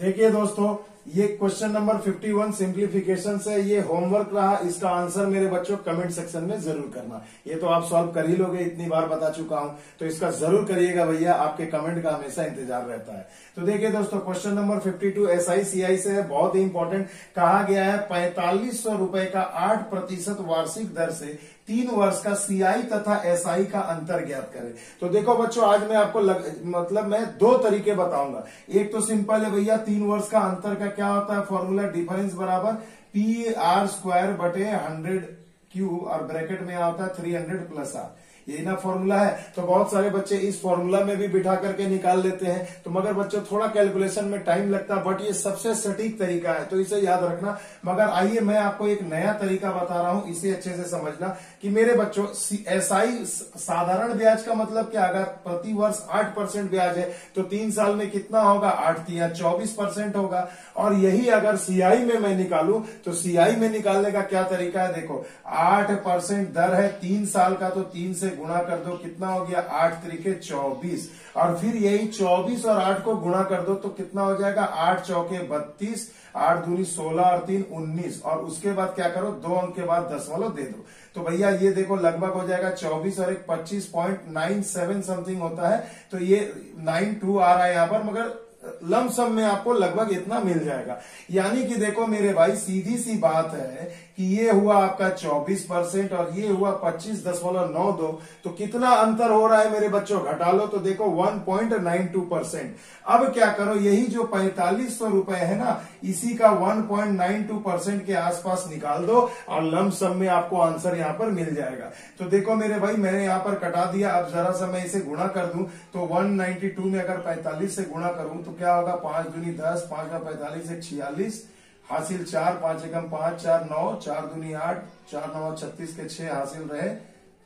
देखिए दोस्तों ये क्वेश्चन नंबर 51 सिंप्लीफिकेशन से ये होमवर्क रहा, इसका आंसर मेरे बच्चों कमेंट सेक्शन में ज़रूर करना। ये तो आप सॉल्व कर ही लोगे, इतनी बार बता चुका हूँ। तो इसका ज़रूर करिएगा भैया, आपके कमेंट का हमेशा इंतज़ार रहता है। तो देखिए दोस्तों question number 52 S I C है, बहुत ही इंपॉर्टेंट कहा गया है, पैंतालीस का आठ प्रतिशत वार्षिक दर से तीन वर्ष का सीआई तथा एसआई का अंतर ज्ञात करें। तो देखो बच्चों आज मैं आपको लग, मतलब मैं दो तरीके बताऊँगा। एक तो सिंपल है भैया तीन वर्ष का अंतर का क्या होता है? फॉर्मूला डिफरेंस बराबर पी आर स्क्वायर बटे हंड्रेड क्यू और ब्रैकेट में आता है थ्री हंड्रेड प्लस आर यही ना फॉर्मूला है। तो बहुत सारे बच्चे इस फॉर्मूला में भी बिठा करके निकाल लेते हैं। तो मगर बच्चों, थोड़ा कैलकुलेशन में टाइम लगता है बट ये सबसे सटीक तरीका है। तो इसे याद रखना। मगर आइए मैं आपको एक नया तरीका बता रहा हूँ, इसे अच्छे से समझना कि मेरे बच्चों एसआई साधारण ब्याज का मतलब क्या? अगर प्रति वर्ष आठ परसेंट ब्याज है तो तीन साल में कितना होगा? आठ तिया चौबीस परसेंट होगा। और यही अगर सीआई में मैं निकालू तो सीआई में निकालने का क्या तरीका है? देखो, आठ परसेंट दर है तीन साल का तो तीन से गुणा कर दो, कितना हो गया? आठ तरीके चौबीस। और फिर यही चौबीस और आठ को गुणा कर दो तो कितना हो जाएगा? आठ चौके बत्तीस, आठ दूनी सोलह और तीन उन्नीस। और उसके बाद क्या करो? दो अंक के बाद दसमलव दे दो। तो भैया, ये देखो, लगभग हो जाएगा चौबीस और एक पच्चीस पॉइंट नाइन सेवन समथिंग होता है। तो ये नाइन टू आ रहा है यहाँ पर, मगर लमसम में आपको लगभग इतना मिल जाएगा। यानी कि देखो मेरे भाई, सीधी सी बात है कि ये हुआ आपका 24 परसेंट और ये हुआ पच्चीस दशमलव नौ दो। तो कितना अंतर हो रहा है मेरे बच्चों? घटा लो तो देखो 1.92 परसेंट। अब क्या करो? यही जो पैंतालीस सौ रुपए है ना, इसी का 1.92 परसेंट के आसपास निकाल दो और लम सम में आपको आंसर यहाँ पर मिल जाएगा। तो देखो मेरे भाई, मैंने यहाँ पर कटा दिया। अब जरा सा मैं इसे गुणा कर दू। तो 192 में अगर 45 से गुणा करूँ तो क्या होगा? पाँच दूनी दस, पाँच का पैंतालीस एक छियालीस। हासिल चार, पाँच एकम पाँच, चार नौ, चार दूनी आठ, चार नौ, छत्तीस के छह हासिल रहे।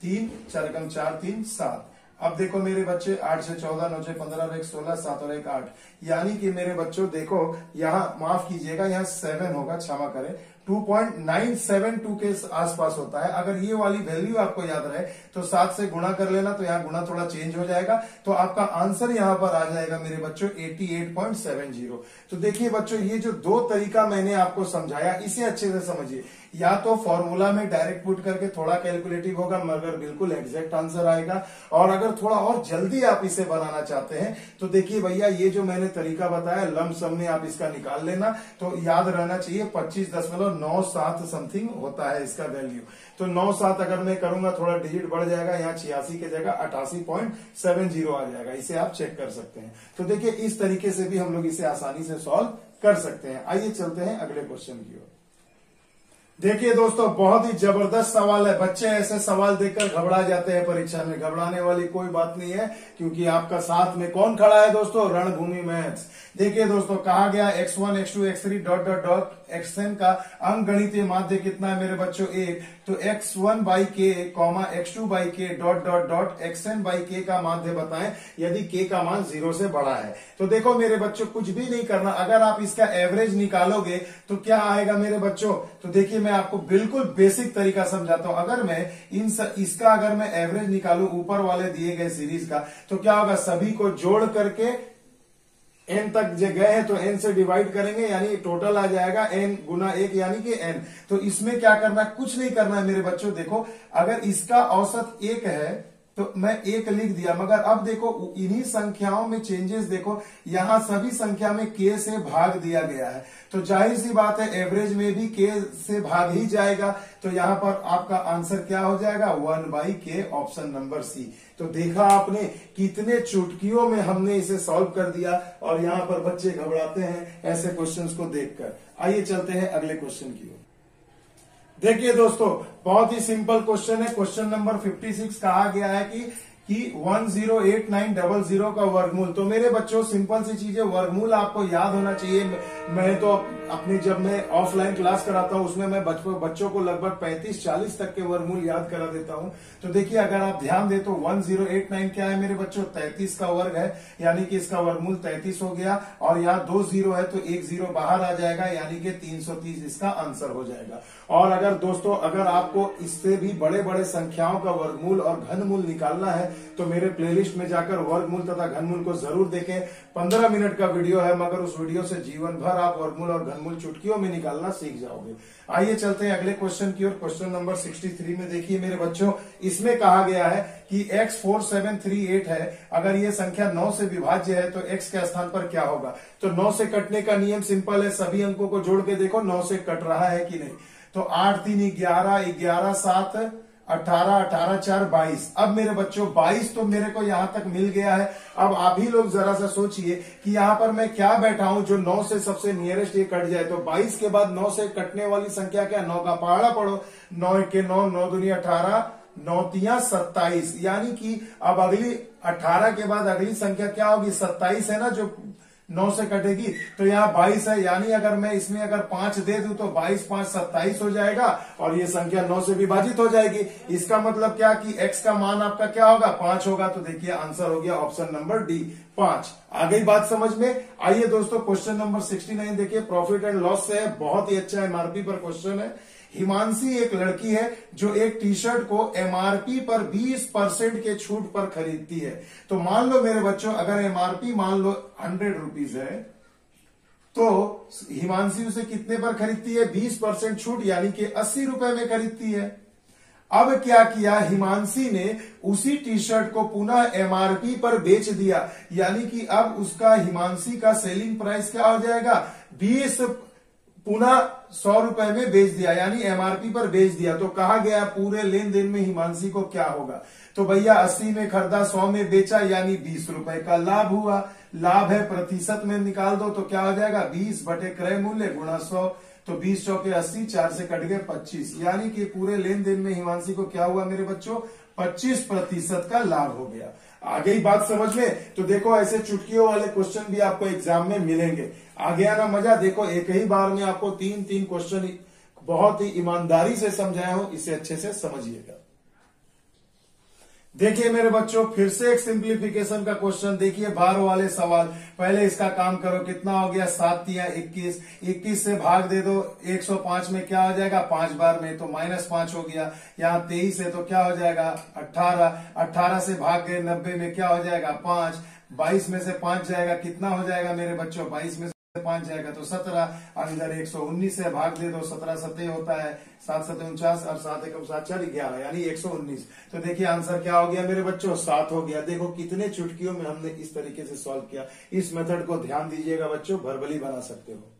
तीन, चार एकम चार, तीन, सात। अब देखो मेरे बच्चे, आठ से चौदह, नौ से पंद्रह और एक सोलह, सात और एक आठ। यानी कि मेरे बच्चों, देखो, यहाँ माफ़ कीजिएगा, यहाँ सेवन होगा, क्षमा करें। 2.972 के आसपास होता है। अगर ये वाली वैल्यू आपको याद रहे तो सात से गुणा कर लेना तो यहाँ गुणा थोड़ा चेंज हो जाएगा। तो आपका आंसर यहाँ पर आ जाएगा मेरे बच्चों 88.70 तो देखिए बच्चों, ये जो दो तरीका मैंने आपको समझाया, इसे अच्छे से समझिए। या तो फॉर्मूला में डायरेक्ट पुट करके थोड़ा कैलकुलेटिव होगा, मगर बिल्कुल एग्जैक्ट आंसर आएगा। और अगर थोड़ा और जल्दी आप इसे बनाना चाहते हैं तो देखिए भैया, ये जो मैंने तरीका बताया लम सम में आप इसका निकाल लेना। तो याद रहना चाहिए, पच्चीस दशमलव नौ सात समथिंग होता है इसका वैल्यू तो नौ सात अगर मैं करूँगा, थोड़ा डिजिट बढ़ जाएगा, यहाँ छियासी की जगह अठासी पॉइंट सेवन ज़ीरो आ जाएगा। इसे आप चेक कर सकते हैं। तो देखिए, इस तरीके से भी हम लोग इसे आसानी से सॉल्व कर सकते हैं। आइए चलते हैं अगले क्वेश्चन की ओर। देखिए दोस्तों बहुत ही ज़बरदस्त सवाल है। बच्चे ऐसे सवाल देखकर घबरा जाते हैं परीक्षा में। घबराने वाली कोई बात नहीं है क्योंकि आपका साथ में कौन खड़ा है दोस्तों? रणभूमि मैथ्स। देखिए दोस्तों कहा गया x1, x2, x3 x three dot dot dot x n का अंक गणितीय माध्य कितना है मेरे बच्चों? एक। तो x1 one by k comma x two by k dot dot dot x n by k का माध्य बताएँ यदि k का मान ज़ीरो से बड़ा है। तो देखो मेरे बच्चों कुछ भी नहीं करना। अगर आप इसका एवरेज निकालोगे तो क्या आएगा मेरे बच्चों? तो देखिए मैं आपको बिल्कुल बेसिक तरीका समझाता हूँ। अगर मैं इन स, इसका अगर मैं एवरेज निकालू ऊपर वाले दिए गए सीरीज़ का तो क्या होगा? सभी को जोड़ करके एन तक जो गए हैं तो एन से डिवाइड करेंगे, यानी टोटल आ जाएगा एन गुना एक, यानी कि एन तो इसमें क्या करना है? कुछ नहीं करना है मेरे बच्चों, देखो, अगर इसका औसत एक है तो मैं एक लिख दिया, मगर अब देखो इन्हीं संख्याओं में चेंजेस देखो, यहाँ सभी संख्या में के से भाग दिया गया है। तो ज़ाहिर सी बात है एवरेज में भी के से भाग ही जाएगा। तो यहाँ पर आपका आंसर क्या हो जाएगा? One by k option number c तो देखा आपने, कितने चुटकियों में हमने इसे सॉल्व कर दिया, और यहाँ पर बच्चे घबराते हैं ऐसे क्वेश्चन को देखकर। आइए चलते हैं अगले क्वेश्चन की ओर। देखिए दोस्तों, बहुत ही सिंपल क्वेश्चन है। क्वेश्चन नंबर 56 कहा गया है कि कि one zero eight nine double zero का वर्गमूल। तो मेरे बच्चों सिंपल सी चीज़ वर्गमूल आपको याद होना चाहिए। मैं तो अपनी जब मैं ऑफलाइन क्लास कराता हूँ, उसमें मैं बच्चों बच्चों को लगभग 35-40 तक के वर्गमूल याद करा देता हूँ। तो देखिए, अगर आप ध्यान दे तो 1089 क्या है मेरे बच्चों? 33 का वर्ग है, यानी कि इसका वर्गमूल 33 हो गया। और यहाँ दो ज़ीरो है तो एक ज़ीरो बाहर आ जाएगा, यानी कि 330 इसका आंसर हो जाएगा। और अगर दोस्तों, अगर आपको इससे भी बड़े बड़े संख्याओं का वर्गमूल और घनमूल निकालना है तो मेरे प्लेलिस्ट में जाकर वर्गमूल तथा घनमूल को ज़रूर देखें। पंद्रह मिनट का वीडियो है, मगर उस वीडियो से जीवन भर आप वर्गमूल और घनमूल चुटकियों में निकालना सीख जाओगे। आइए चलते हैं अगले क्वेश्चन की ओर। क्वेश्चन नंबर 63 में देखिए मेरे बच्चों, इसमें कहा गया है कि x four seven three eight है। अगर ये संख्या 9 से विभाज्य है तो x के स्थान पर क्या होगा? तो 9 से कटने का नियम सिंपल है, सभी अंकों को जोड़ के देखो 9 से कट रहा है कि नहीं। तो आठ तीन ग्यारह ग्यारह सात, अठारह अठारह चार, बाईस। अब मेरे बच्चों, बाईस तो मेरे को यहाँ तक मिल गया है। अब आप ही लोग जरा सा सोचिए कि यहाँ पर मैं क्या बैठा हूँ जो नौ से सबसे नियरेस्ट ये कट जाए। तो बाईस के बाद नौ से कटने वाली संख्या क्या नौ का पहाड़ा पढ़ो। नौ के नौ नौ दुनिया अठारह नौतिया सत्ताईस। यानी कि अब अगली अठारह के बाद अगली संख्या क्या होगी? सत्ताईस है ना, जो नौ से कटेगी। तो यहाँ बाईस है, यानी अगर मैं इसमें अगर पाँच दे दू तो बाईस, पाँच, सत्ताईस हो जाएगा और ये संख्या नौ से विभाजित हो जाएगी। इसका मतलब क्या कि एक्स का मान आपका क्या होगा? पाँच होगा। तो देखिए आंसर हो गया ऑप्शन नंबर डी, पाँच। आ गई बात समझ में? आइए दोस्तों, क्वेश्चन नंबर सिक्सटी नाइन देखिए। प्रॉफिट एंड लॉस से है, बहुत ही अच्छा एमआरपी पर क्वेश्चन है। हिमांशी एक लड़की है जो एक टी शर्ट को एमआरपी पर 20 परसेंट के छूट पर खरीदती है। तो मान लो मेरे बच्चों, अगर एमआरपी मान लो हंड्रेड रुपीज़ है तो हिमांशी उसे कितने पर खरीदती है? 20 परसेंट छूट, यानी कि अस्सी रुपए में खरीदती है। अब क्या किया? हिमांशी ने उसी टी शर्ट को पुनः एमआरपी पर बेच दिया। यानी कि अब उसका हिमांशी का सेलिंग प्राइस क्या हो जाएगा? बीस पुनः सौ रुपए में बेच दिया, यानी एमआरपी पर बेच दिया। तो कहा गया पूरे लेन देन में हिमांशी को क्या होगा? तो भैया, अस्सी में खरीदा, सौ में बेचा, यानी बीस रुपए का लाभ हुआ। लाभ है प्रतिशत में निकाल दो तो क्या हो जाएगा? बीस बटे क्रय मूल्य गुणा सौ तो बीस सौ के अस्सी, चार से कट गए पच्चीस। यानी कि पूरे लेन देन में हिमांशी को क्या हुआ मेरे बच्चों? पच्चीस प्रतिशत का लाभ हो गया। आगे ही बात समझ में तो देखो ऐसे चुटकियों वाले क्वेश्चन भी आपको एग्ज़ाम में मिलेंगे। आ गया ना मज़ा। देखो, एक ही बार में आपको तीन तीन क्वेश्चन बहुत ही ईमानदारी से समझाया हूँ, इसे अच्छे से समझिएगा। देखिए मेरे बच्चों, फिर से एक सिंप्लीफिकेशन का क्वेश्चन देखिए बार वाले सवाल। पहले इसका काम करो, कितना हो गया? सात या इक्कीस। इक्कीस से भाग दे दो 105 में क्या हो जाएगा? पाँच बार में तो माइनस पाँच हो गया। यहाँ तेईस है तो क्या हो जाएगा? अट्ठारह अट्ठारह से भाग गए, नब्बे में क्या हो जाएगा? पाँच। बाईस में से पाँच जाएगा, कितना हो जाएगा मेरे बच्चों? बाईस में पाँच जाएगा। तो सत्रह, और इधर एक सौ उन्नीस है, भाग दे दो, सत्रह सत्य होता है, सात सत्य उनचास, और सात एक सात चार ग्यारह, यानी एक सौ उन्नीस। तो देखिए आंसर क्या हो गया मेरे बच्चों? सात हो गया। देखो कितने चुटकियों में हमने इस तरीके से सॉल्व किया। इस मेथड को ध्यान दीजिएगा बच्चों भरबली बना सकते हो।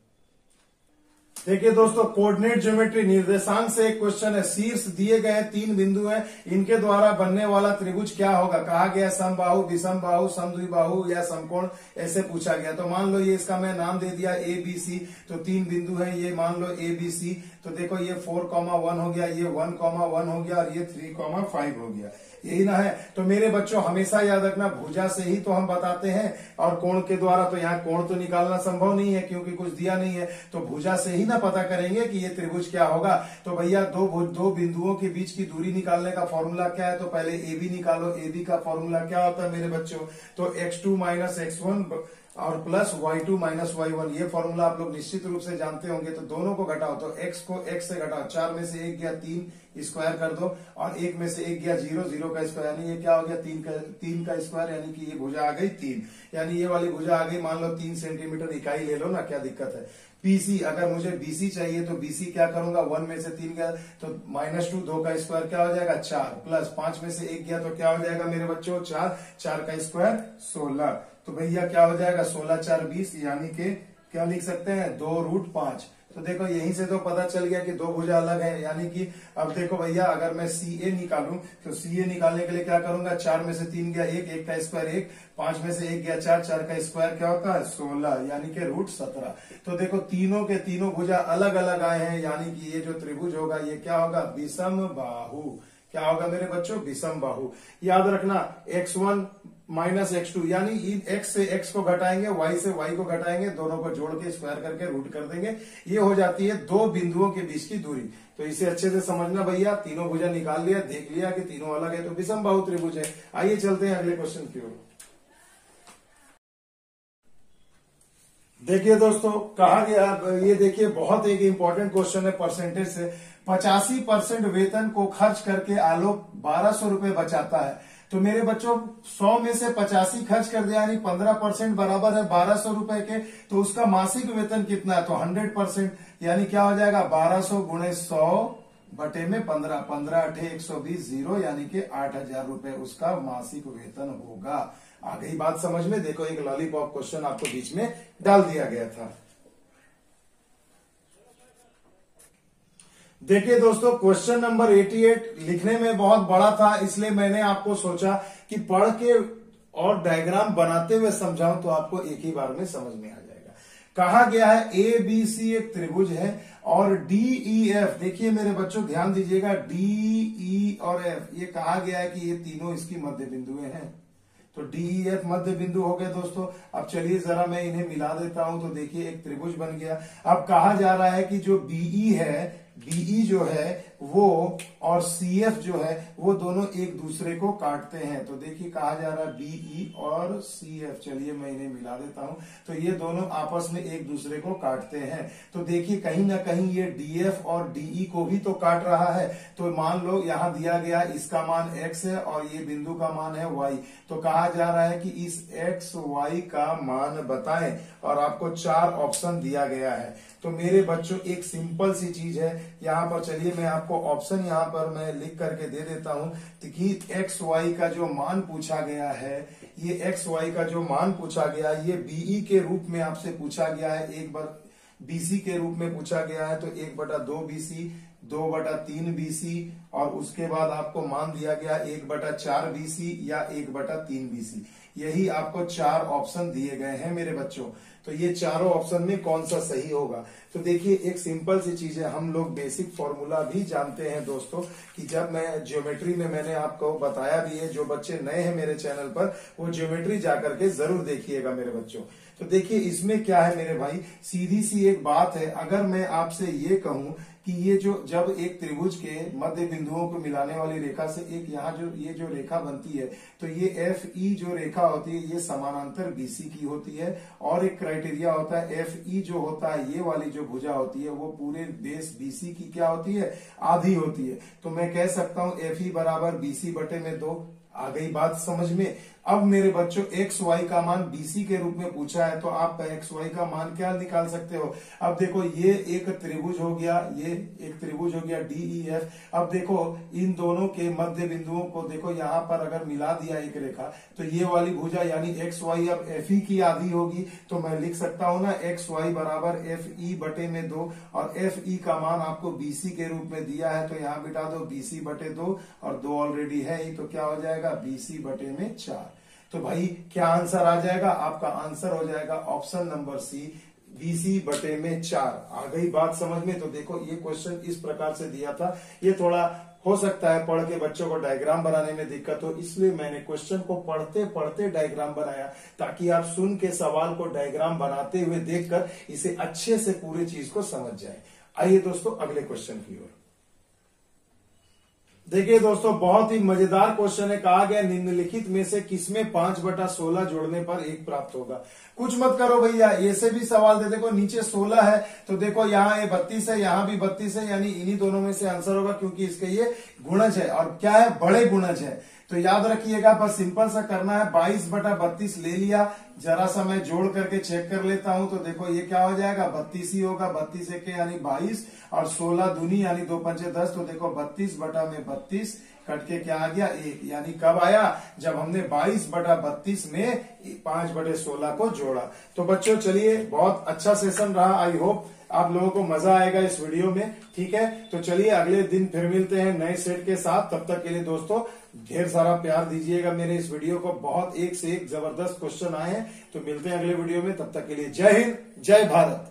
देखिए दोस्तों कोऑर्डिनेट ज्योमेट्री निर्देशांक से एक क्वेश्चन है, शीर्ष दिए गए तीन बिंदु हैं। इनके द्वारा बनने वाला त्रिभुज क्या होगा? कहा गया समबाहु विषम बाहु समद्विबाहु या समकोण, ऐसे पूछा गया। तो मान लो ये इसका मैं नाम दे दिया ए बी सी तो तीन बिंदु है, ये मान लो ए बी सी तो देखो ये फोर कॉमा वन हो गया, ये वन कॉमा वन हो गया और ये थ्री कॉमा फाइव हो गया। यही ना है। तो मेरे बच्चों, हमेशा याद रखना, भुजा से ही तो हम बताते हैं, और कोण के द्वारा तो यहाँ कोण तो निकालना संभव नहीं है, क्योंकि कुछ दिया नहीं है। तो भुजा से ही ना पता करेंगे कि ये त्रिभुज क्या होगा। तो भैया, दो दो बिंदुओं के बीच की दूरी निकालने का फॉर्मूला क्या है? तो पहले ए बी निकालो। ए बी का फॉर्मूला क्या होता है मेरे बच्चों? तो x two minus x one और plus y two minus y one ये फॉर्मूला आप लोग निश्चित रूप से जानते होंगे तो दोनों को घटाओ तो एक्स को एक्स से घटाओ, चार में से एक गया तीन स्क्वायर कर दो, और एक में से एक गया ज़ीरो ज़ीरो का स्क्वायर यानी ये क्या हो गया, तीन का तीन का स्क्वायर यानी कि ये भुजा आ गई तीन। यानी ये वाली भुजा आ गई, मान लो तीन सेंटीमीटर इकाई ले लो ना, क्या दिक्कत है? पीसी अगर मुझे बीसी चाहिए तो बीसी क्या करूँगा वन में से तीन गया तो माइनस टू दो का स्क्वायर क्या हो जाएगा, चार। प्लस पाँच में से एक गया तो क्या हो जाएगा मेरे बच्चों, चार। चार का स्क्वायर सोलह। तो भैया क्या हो जाएगा? सोलह चार बीस, यानी के क्या लिख सकते हैं? दो रूट पाँच। तो देखो, यहीं से तो पता चल गया कि दो भुजा अलग है। यानी कि अब देखो भैया, अगर मैं सी ए निकालू तो सी ए निकालने के लिए क्या करूँगा? चार में से तीन गया एक एक का स्क्वायर एक, पाँच में से एक गया चार चार का स्क्वायर क्या होता है? सोलह, यानी कि रूट सत्रह। तो देखो, तीनों के तीनों भुजा अलग अलग आए हैं। यानी कि ये जो त्रिभुज होगा, ये क्या होगा? विषम बाहु। क्या होगा मेरे बच्चों? विषम बाहु। याद रखना x one minus x two, यानी एक्स से एक्स को घटाएँगे, वाई से वाई को घटाएँगे, दोनों को जोड़ के स्क्वायर करके रूट कर देंगे, ये हो जाती है दो बिंदुओं के बीच की दूरी। तो इसे अच्छे से समझना भैया, तीनों भुजा निकाल लिया, देख लिया कि तीनों अलग है तो विषम बाहु त्रिभुज है। आइए चलते हैं अगले क्वेश्चन की ओर। देखिए दोस्तों, कहा गया, ये देखिए, बहुत एक इंपॉर्टेंट क्वेश्चन है परसेंटेज से। पचासी परसेंट वेतन को खर्च करके आलोक बारह सौ रुपये बचाता है। तो मेरे बच्चों, सौ में से पचासी खर्च कर दिया, यानी पंद्रह परसेंट बराबर है बारह सौ रुपये के तो उसका मासिक वेतन कितना है? तो हंड्रेड परसेंट, यानी क्या हो जाएगा? बारह सौ गुणे सौ बटे में पंद्रह पंद्रह अठे एक सौ बीस ज़ीरो, यानी कि आठ हज़ार रुपये उसका मासिक वेतन होगा। आ गई बात समझ में, देखो एक लॉलीपॉप क्वेश्चन आपको बीच में डाल दिया गया था। देखिए दोस्तों क्वेश्चन नंबर 88 लिखने में बहुत बड़ा था, इसलिए मैंने आपको सोचा कि पढ़ के और डायग्राम बनाते हुए समझाऊं तो आपको एक ही बार में समझ में आ जाएगा। कहा गया है ए बी सी एक त्रिभुज है और डी ई एफ़ देखिए मेरे बच्चों, ध्यान दीजिएगा डी ई और एफ़ ये कहा गया है कि ये तीनों इसकी मध्य बिंदुएँ हैं। तो डी ई एफ़ मध्य बिंदु हो गए दोस्तों। अब चलिए जरा मैं इन्हें मिला देता हूँ तो देखिए एक त्रिभुज बन गया। अब कहा जा रहा है कि जो बीई है बीई जो है, वो और सी एफ़ जो है, वो दोनों एक दूसरे को काटते हैं। तो देखिए, कहा जा रहा है बीई और सी एफ़ चलिए, मैं इन्हें मिला देता हूँ। तो ये दोनों आपस में एक दूसरे को काटते हैं। तो देखिए, कहीं ना कहीं ये डीएफ और डीई को भी तो काट रहा है। तो मान लो, यहाँ दिया गया इसका मान एक्स है और ये बिंदु का मान है वाई। तो कहा जा रहा है कि इस एक्स वाई का मान बताएँ और आपको चार ऑप्शन दिया गया है। तो मेरे बच्चों, एक सिंपल सी चीज़ है। यहाँ पर चलिए, मैं आपको ऑप्शन यहाँ पर मैं लिख करके दे देता हूँ। कि एक्स वाई का जो मान पूछा गया है, ये एक्स वाई का जो मान पूछा गया, ये बीई के रूप में आपसे पूछा गया है। एक बार बीसी के रूप में पूछा गया है तो एक बटा दो बीसी दो बटा तीन बीसी और उसके बाद आपको मान दिया गया, एक बटा चार बीसी या एक बटा तीन बीसी यही आपको चार ऑप्शन दिए गए हैं मेरे बच्चों। तो ये चारों ऑप्शन में कौन सा सही होगा? तो देखिए, एक सिंपल सी चीज़ है। हम लोग बेसिक फॉर्मूला भी जानते हैं दोस्तों कि जब मैं ज्योमेट्री में मैंने आपको बताया भी है, जो बच्चे नए हैं मेरे चैनल पर, वो ज्योमेट्री जाकर के ज़रूर देखिएगा मेरे बच्चों। तो देखिए, इसमें क्या है मेरे भाई? सीधी सी एक बात है, अगर मैं आपसे ये कहूँ कि ये जो, जब एक त्रिभुज के मध्य बिंदुओं को मिलाने वाली रेखा से एक यहाँ जो, ये जो रेखा बनती है तो ये एफ़ ई जो रेखा होती है, ये समानांतर बीसी की होती है, और एक क्राइटेरिया होता है एफ़ ई जो होता है, ये वाली जो भुजा होती है, वो पूरे बेस बीसी की क्या होती है? आधी होती है। तो मैं कह सकता हूँ एफ़ ई बराबर बीसी बटे में दो। आ गई बात समझ में? अब मेरे बच्चों एक्स वाई का मान बीसी के रूप में पूछा है तो आप एक्स वाई का मान क्या निकाल सकते हो? अब देखो ये एक त्रिभुज हो गया ये एक त्रिभुज हो गया डीई एफ़ e, अब देखो इन दोनों के मध्य बिंदुओं को देखो यहाँ पर अगर मिला दिया एक रेखा तो ये वाली भुजा यानी एक्स वाई अब एफ़ ई की आधी होगी तो मैं लिख सकता हूँ ना एक्स वाई बराबर एफ़ ई बटे में दो और एफ़ ई का मान आपको बीसी के रूप में दिया है तो यहाँ बिटा दो बीसी बटे दो और दो ऑलरेडी है ही तो क्या हो जाएगा? बीसी बटे में चार। तो भाई, क्या आंसर आ जाएगा? आपका आंसर हो जाएगा ऑप्शन नंबर सी बीसी बटे में चार। आ गई बात समझ में? तो देखो, ये क्वेश्चन इस प्रकार से दिया था। ये थोड़ा हो सकता है पढ़ के बच्चों को डायग्राम बनाने में दिक्कत हो, इसलिए मैंने क्वेश्चन को पढ़ते पढ़ते डायग्राम बनाया, ताकि आप सुन के सवाल को डायग्राम बनाते हुए देखकर इसे अच्छे से पूरी चीज़ को समझ जाए। आइए दोस्तों, अगले क्वेश्चन की ओर। देखिए दोस्तों, बहुत ही मज़ेदार क्वेश्चन है। कहा गया निम्नलिखित में से किसमें पाँच बटा सोलह जोड़ने पर एक प्राप्त होगा? कुछ मत करो भैया ऐसे भी सवाल दे। देखो, नीचे सोलह है तो देखो, यहाँ ये बत्तीस है, यहाँ भी बत्तीस है, यानी इन्हीं दोनों में से आंसर होगा, क्योंकि इसके ये गुणज है। और क्या है? बड़े गुणज है। तो याद रखिएगा, बस सिंपल सा करना है। बाईस बटा बत्तीस ले लिया। जरा सा मैं जोड़ करके चेक कर लेता हूँ। तो देखो, ये क्या हो जाएगा? बत्तीस ही होगा। बत्तीस एक यानी बाईस। और सोलह दूनी, यानी दो पंचे दस। तो देखो, बत्तीस बटा में बत्तीस कट के क्या आ गया? एक। यानी कब आया? जब हमने 22 बटा बत्तीस में पाँच बटे सोलह को जोड़ा। तो बच्चों, चलिए, बहुत अच्छा सेशन रहा। आई होप आप लोगों को मज़ा आएगा इस वीडियो में, ठीक है? तो चलिए, अगले दिन फिर मिलते हैं नए सेट के साथ। तब तक के लिए दोस्तों, ढेर सारा प्यार दीजिएगा मेरे इस वीडियो को। बहुत एक से एक ज़बरदस्त क्वेश्चन आए हैं। तो मिलते हैं अगले वीडियो में। तब तक के लिए जय हिंद, जय भारत।